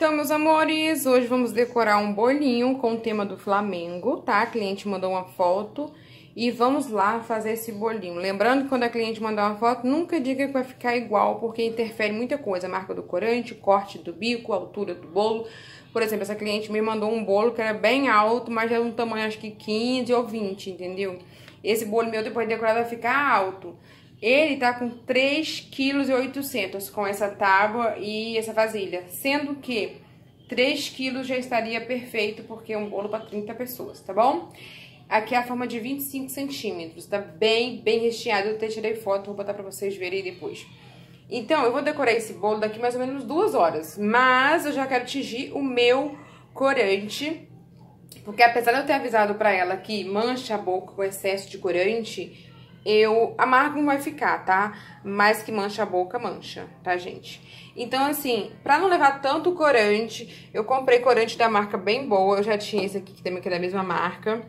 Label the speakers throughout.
Speaker 1: Então, meus amores, hoje vamos decorar um bolinho com o tema do Flamengo, tá? A cliente mandou uma foto e vamos lá fazer esse bolinho. Lembrando que quando a cliente mandar uma foto, nunca diga que vai ficar igual, porque interfere muita coisa. Marca do corante, corte do bico, altura do bolo. Por exemplo, essa cliente me mandou um bolo que era bem alto, mas era um tamanho acho que 15 ou 20, entendeu? Esse bolo meu depois de decorado vai ficar alto. Ele tá com 3,8 kg com essa tábua e essa vasilha, sendo que 3 kg já estaria perfeito, porque é um bolo para 30 pessoas, tá bom? Aqui é a forma de 25 centímetros, tá bem, bem recheado, eu até tirei foto, vou botar pra vocês verem depois. Então, eu vou decorar esse bolo daqui mais ou menos duas horas, mas eu já quero tingir o meu corante, porque apesar de eu ter avisado pra ela que mancha a boca com excesso de corante, eu amargo vai ficar, tá? Mas que mancha a boca, mancha, tá, gente? Então, assim, pra não levar tanto corante, eu comprei corante da marca bem boa. Eu já tinha esse aqui, que também é da mesma marca.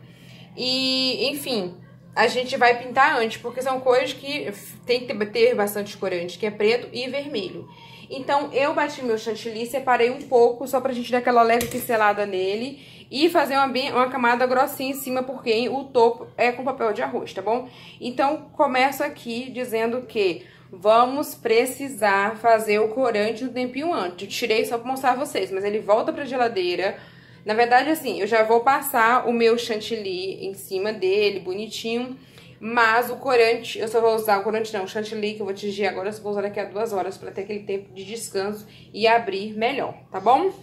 Speaker 1: E, enfim, a gente vai pintar antes, porque são cores que tem que ter bastante corante, que é preto e vermelho. Então, eu bati meu chantilly, separei um pouco, só pra gente dar aquela leve pincelada nele. E fazer uma, bem, uma camada grossinha em cima, porque o topo é com papel de arroz, tá bom? Então, começo aqui dizendo que vamos precisar fazer o corante um tempinho antes. Eu tirei só pra mostrar a vocês, mas ele volta pra geladeira... Na verdade, assim, eu já vou passar o meu chantilly em cima dele, bonitinho. Mas o corante, eu só vou usar o corante não, o chantilly que eu vou tingir agora, eu só vou usar daqui a duas horas pra ter aquele tempo de descanso e abrir melhor, tá bom?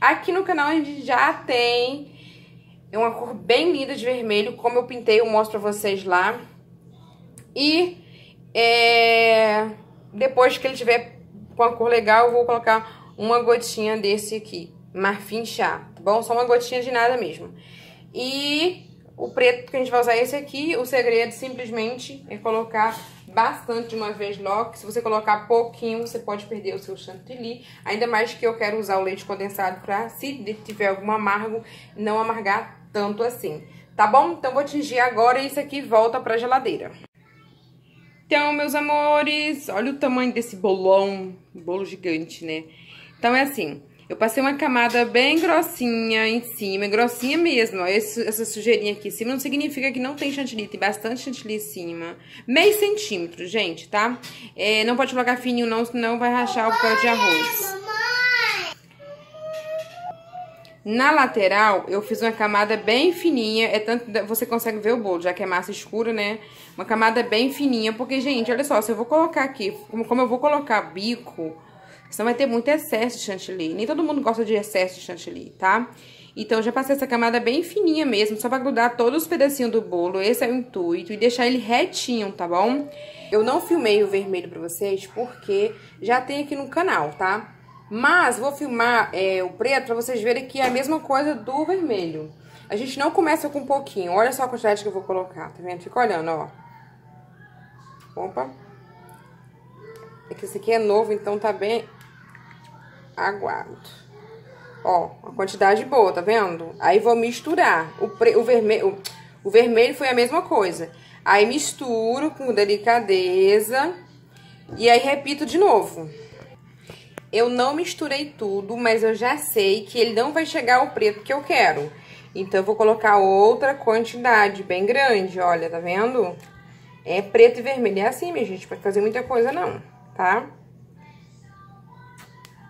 Speaker 1: Aqui no canal a gente já tem uma cor bem linda de vermelho, como eu pintei, eu mostro pra vocês lá. E é, depois que ele tiver com a cor legal, eu vou colocar uma gotinha desse aqui, marfim chá, tá bom? Só uma gotinha de nada mesmo. E o preto que a gente vai usar é esse aqui, o segredo simplesmente é colocar bastante de uma vez logo. Se você colocar pouquinho, você pode perder o seu chantilly. Ainda mais que eu quero usar o leite condensado pra, se tiver algum amargo, não amargar tanto assim. Tá bom? Então vou tingir agora e isso aqui volta pra geladeira. Então, meus amores, olha o tamanho desse bolão, bolo gigante, né? Então é assim, eu passei uma camada bem grossinha em cima, grossinha mesmo, ó, esse, essa sujeirinha aqui em cima não significa que não tem chantilly, tem bastante chantilly em cima. Meio centímetro, gente, tá? É, não pode colocar fininho não, senão vai rachar o pão de arroz. Na lateral, eu fiz uma camada bem fininha, é tanto você consegue ver o bolo, já que é massa escura, né? Uma camada bem fininha, porque, gente, olha só, se eu vou colocar aqui, como, como eu vou colocar bico, Senão vai ter muito excesso de chantilly. Nem todo mundo gosta de excesso de chantilly, tá? Então, já passei essa camada bem fininha mesmo, só pra grudar todos os pedacinhos do bolo. Esse é o intuito. E deixar ele retinho, tá bom? Eu não filmei o vermelho pra vocês, porque já tem aqui no canal, tá? Mas vou filmar é, o preto pra vocês verem que é a mesma coisa do vermelho. A gente não começa com um pouquinho. Olha só a quantidade que eu vou colocar, tá vendo? Fica olhando, ó. Opa. É que esse aqui é novo, então tá bem aguardo. Ó, uma quantidade boa, tá vendo? Aí vou misturar. O, pre, o, vermelho, o, o vermelho foi a mesma coisa. Aí misturo com delicadeza. E aí repito de novo. Eu não misturei tudo, mas eu já sei que ele não vai chegar ao preto que eu quero. Então, eu vou colocar outra quantidade bem grande, olha, tá vendo? É preto e vermelho. É assim, minha gente, pra fazer muita coisa não, tá?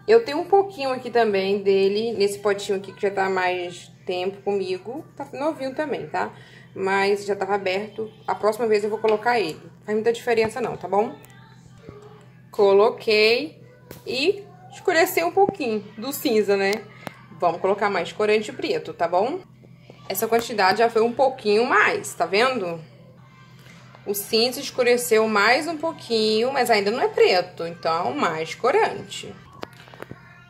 Speaker 1: Eu tenho um pouquinho aqui também dele, nesse potinho aqui que já tá mais tempo comigo. Tá novinho também, tá? Mas já tava aberto. A próxima vez eu vou colocar ele. Não faz muita diferença não, tá bom? Coloquei e escureceu um pouquinho do cinza, né? Vamos colocar mais corante preto, tá bom? Essa quantidade já foi um pouquinho mais, tá vendo? O cinza escureceu mais um pouquinho, mas ainda não é preto, então mais corante.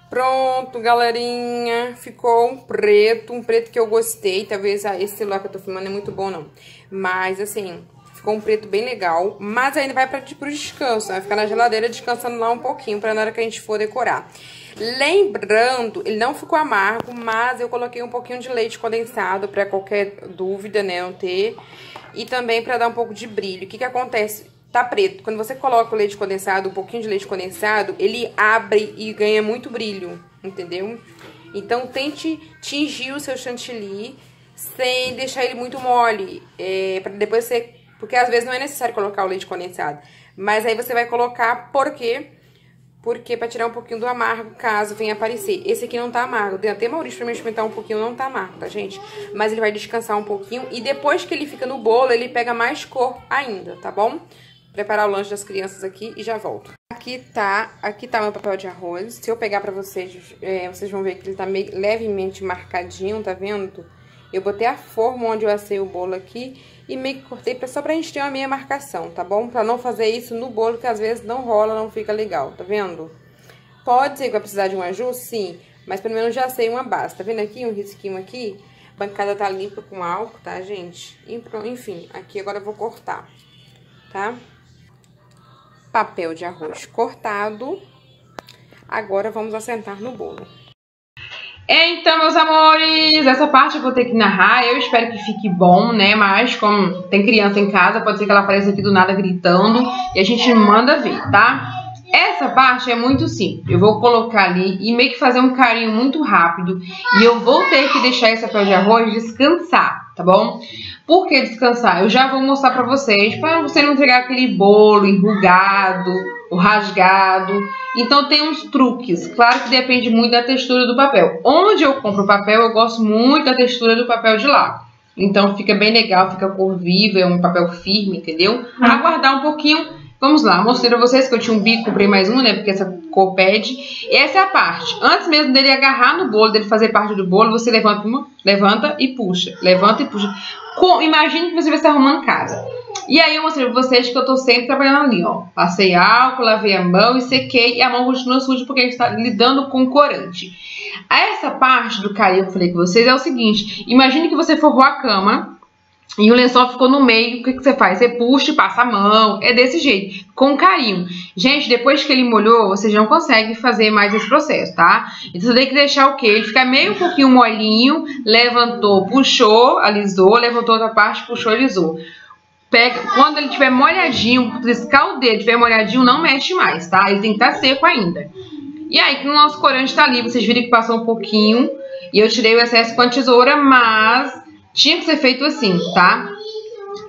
Speaker 1: Pronto, galerinha. Ficou um preto, um preto que eu gostei. Talvez esse celular que eu tô filmando é muito bom, não. Mas, assim, ficou um preto bem legal. Mas ainda vai pra, pro descanso, vai ficar na geladeira descansando lá um pouquinho pra na hora que a gente for decorar. Lembrando, ele não ficou amargo, mas eu coloquei um pouquinho de leite condensado pra qualquer dúvida, né, não ter. E também pra dar um pouco de brilho. O que que acontece? Tá preto. Quando você coloca o leite condensado, um pouquinho de leite condensado, ele abre e ganha muito brilho. entendeu? Então, tente tingir o seu chantilly sem deixar ele muito mole, é, para depois você... Porque às vezes não é necessário colocar o leite condensado, mas aí você vai colocar porque porque pra tirar um pouquinho do amargo, caso venha aparecer. Esse aqui não tá amargo. Dei até Maurício pra me experimentar um pouquinho, não tá amargo, tá, gente? Mas ele vai descansar um pouquinho e depois que ele fica no bolo, ele pega mais cor ainda, tá bom? Preparar o lanche das crianças aqui e já volto. Aqui tá, aqui tá meu papel de arroz. Se eu pegar pra vocês, é, vocês vão ver que ele tá meio levemente marcadinho, tá vendo? Eu botei a forma onde eu assei o bolo aqui e meio que cortei pra, só pra gente ter uma meia marcação, tá bom? Pra não fazer isso no bolo, que às vezes não rola, não fica legal, tá vendo? Pode ser que vai precisar de um ajuste, sim, mas pelo menos já sei uma base. Tá vendo aqui um risquinho aqui? A bancada tá limpa com álcool, tá, gente? Enfim, aqui agora eu vou cortar, tá? Papel de arroz cortado. Agora vamos assentar no bolo. Então, meus amores, essa parte eu vou ter que narrar. Eu espero que fique bom, né? Mas como tem criança em casa, pode ser que ela apareça aqui do nada gritando e a gente manda ver, tá? Essa parte é muito simples. Eu vou colocar ali e meio que fazer um carinho muito rápido. E eu vou ter que deixar esse papel de arroz descansar, tá bom? Por que descansar? Eu já vou mostrar pra vocês, para você não entregar aquele bolo enrugado, o rasgado. Então tem uns truques. Claro que depende muito da textura do papel. Onde eu compro o papel, eu gosto muito da textura do papel de lá. Então fica bem legal, fica cor viva, é um papel firme, entendeu? Aguardar um pouquinho. Vamos lá, mostrei pra vocês que eu tinha um bico, comprei mais um, né? Porque essa cor pede. E essa é a parte. Antes mesmo dele agarrar no bolo, dele fazer parte do bolo, você levanta, uma, levanta e puxa. Levanta e puxa. Com, imagine que você vai estar arrumando casa. E aí eu mostrei pra vocês que eu tô sempre trabalhando ali, ó. Passei álcool, lavei a mão e sequei. E a mão continua suja porque a gente tá lidando com corante. Essa parte do carinho que eu falei com vocês é o seguinte. Imagine que você forrou a cama e o lençol ficou no meio, o que, que você faz? Você puxa e passa a mão, é desse jeito, com carinho. Gente, depois que ele molhou, você não consegue fazer mais esse processo, tá? Então você tem que deixar o quê? Ele fica meio um pouquinho molinho, levantou, puxou, alisou, levantou outra parte, puxou, alisou. Pega, quando ele tiver molhadinho, triscar o dedo, tiver molhadinho, não mexe mais, tá? Ele tem que estar tá seco ainda. E aí, que o nosso corante tá ali, vocês viram que passou um pouquinho, e eu tirei o excesso com a tesoura, mas tinha que ser feito assim, tá?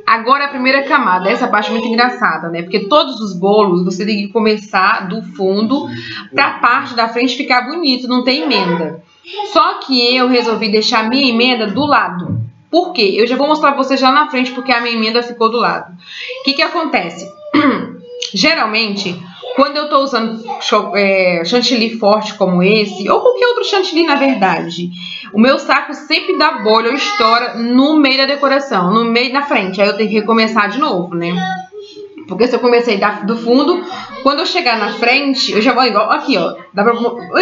Speaker 1: Agora a primeira camada, essa parte é muito engraçada, né? Porque todos os bolos você tem que começar do fundo pra parte da frente ficar bonito, não tem emenda. Só que eu resolvi deixar a minha emenda do lado. Por quê? Eu já vou mostrar pra vocês já na frente porque a minha emenda ficou do lado. O que que acontece? Geralmente, quando eu tô usando é, chantilly forte como esse, ou qualquer outro chantilly na verdade, o meu saco sempre dá bolha ou estoura no meio da decoração, no meio da frente. Aí eu tenho que recomeçar de novo, né? Porque se eu comecei do fundo, quando eu chegar na frente, eu já vou igual aqui, ó. Dá pra,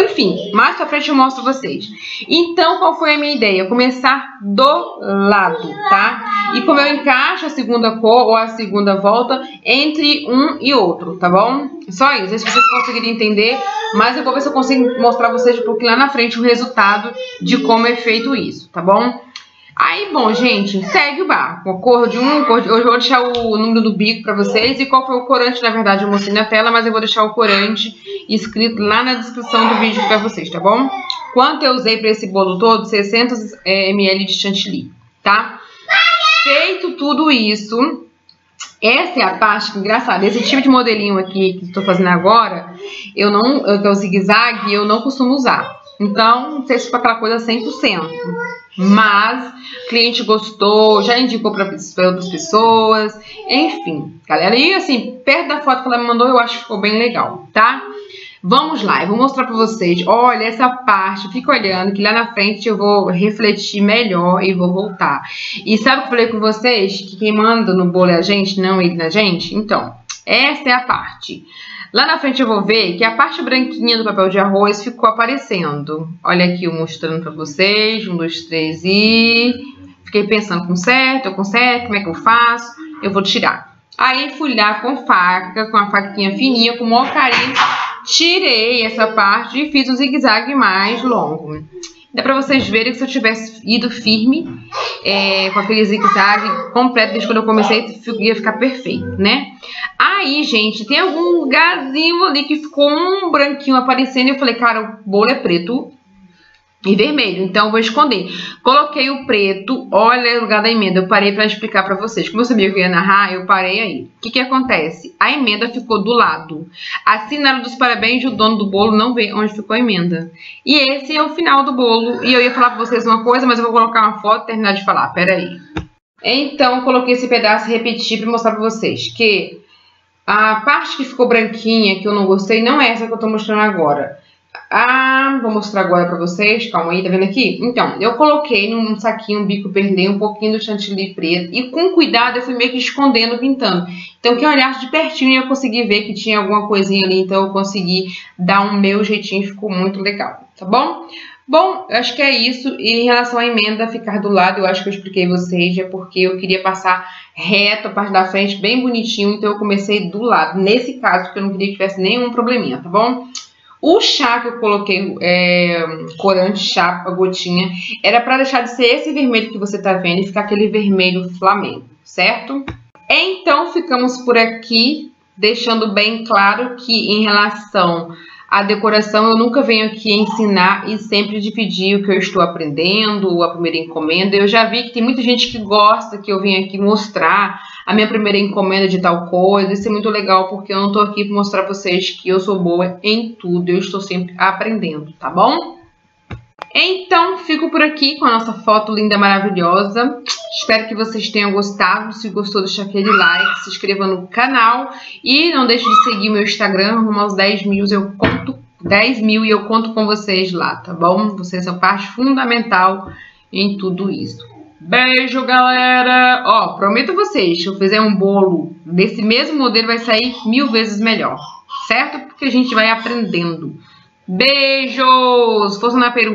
Speaker 1: enfim, mais pra frente eu mostro vocês. Então, qual foi a minha ideia? Começar do lado, tá? E como eu encaixo a segunda cor ou a segunda volta entre um e outro, tá bom? Só isso, não sei se vocês conseguirem entender, mas eu vou ver se eu consigo mostrar vocês um pouquinho lá na frente o resultado de como é feito isso, tá bom? Aí, bom, gente, segue o barco. Cor de um, cor de... eu vou deixar o número do bico pra vocês. E qual foi o corante, na verdade, eu mostrei na tela, mas eu vou deixar o corante escrito lá na descrição do vídeo pra vocês, tá bom? Quanto eu usei pra esse bolo todo? 600 é, ml de chantilly, tá? Feito tudo isso, essa é a parte que, engraçada, esse tipo de modelinho aqui que estou fazendo agora, eu não, que é o zigue-zague, eu não costumo usar. Então, não sei se foi aquela coisa 100%. Mas cliente gostou, já indicou para outras pessoas, enfim, galera. E assim, perto da foto que ela me mandou, eu acho que ficou bem legal, tá? Vamos lá, eu vou mostrar para vocês. Olha essa parte, fica olhando que lá na frente eu vou refletir melhor e vou voltar. E sabe o que eu falei com vocês? Que quem manda no bolo é a gente, não ele na gente? Então, essa é a parte. Lá na frente eu vou ver que a parte branquinha do papel de arroz ficou aparecendo. Olha aqui eu mostrando pra vocês. Um, dois, três e... Fiquei pensando com certo, com certo, como é que eu faço? Eu vou tirar. Aí fui lá com faca, com a faquinha fininha, com o maior carinho. Tirei essa parte e fiz o zigue-zague mais longo. Dá pra vocês verem que se eu tivesse ido firme, é, com aquele zigue-zague completo desde quando eu comecei, ia ficar perfeito, né? Aí, gente, tem algum lugarzinho ali que ficou um branquinho aparecendo e eu falei, cara, o bolo é preto e vermelho, então eu vou esconder. Coloquei o preto, olha o lugar da emenda, eu parei para explicar para vocês. Como eu sabia que eu ia narrar, eu parei aí. O que que acontece? A emenda ficou do lado. Assim, na hora dos parabéns, o dono do bolo não vê onde ficou a emenda. E esse é o final do bolo. E eu ia falar para vocês uma coisa, mas eu vou colocar uma foto e terminar de falar. Pera aí. Então, coloquei esse pedaço e repeti para mostrar para vocês que a parte que ficou branquinha, que eu não gostei, não é essa que eu tô mostrando agora. Ah, vou mostrar agora pra vocês. Calma aí, tá vendo aqui? Então, eu coloquei num saquinho um bico perdeu um pouquinho do chantilly preto. E com cuidado eu fui meio que escondendo, pintando. Então, quem olhasse de pertinho eu consegui ver que tinha alguma coisinha ali. Então, eu consegui dar um meu jeitinho. Ficou muito legal, tá bom? Bom, acho que é isso. E em relação à emenda ficar do lado, eu acho que eu expliquei vocês. É porque eu queria passar reto a parte da frente, bem bonitinho. Então, eu comecei do lado. Nesse caso, porque eu não queria que tivesse nenhum probleminha, tá bom? O chá que eu coloquei, é, corante, chapa, gotinha, era para deixar de ser esse vermelho que você tá vendo e ficar aquele vermelho flamengo, certo? Então, ficamos por aqui, deixando bem claro que em relação à decoração, eu nunca venho aqui ensinar e sempre dividir o que eu estou aprendendo, a primeira encomenda. Eu já vi que tem muita gente que gosta que eu venha aqui mostrar a minha primeira encomenda de tal coisa. Isso é muito legal porque eu não tô aqui para mostrar pra vocês que eu sou boa em tudo. Eu estou sempre aprendendo, tá bom? Então, fico por aqui com a nossa foto linda, maravilhosa. Espero que vocês tenham gostado. Se gostou, deixa aquele like, se inscreva no canal. E não deixe de seguir meu Instagram, rumo aos 10 mil, eu conto 10 mil e eu conto com vocês lá, tá bom? Vocês são parte fundamental em tudo isso. Beijo, galera! Ó, prometo vocês, se eu fizer um bolo desse mesmo modelo, vai sair mil vezes melhor, certo? Porque a gente vai aprendendo. Beijos! Força na peru!